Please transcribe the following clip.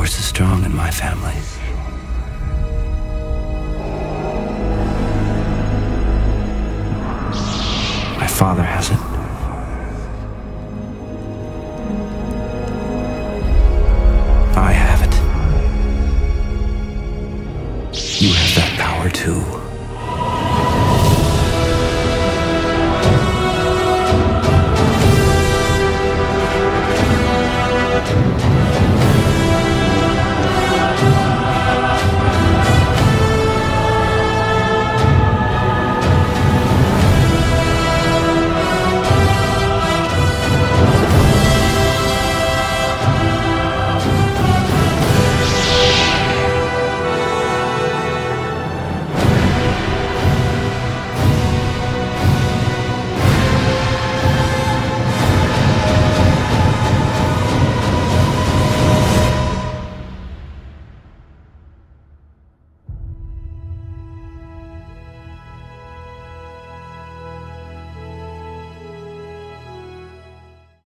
force is strong in my family. My father has it. I have it. You have that power too.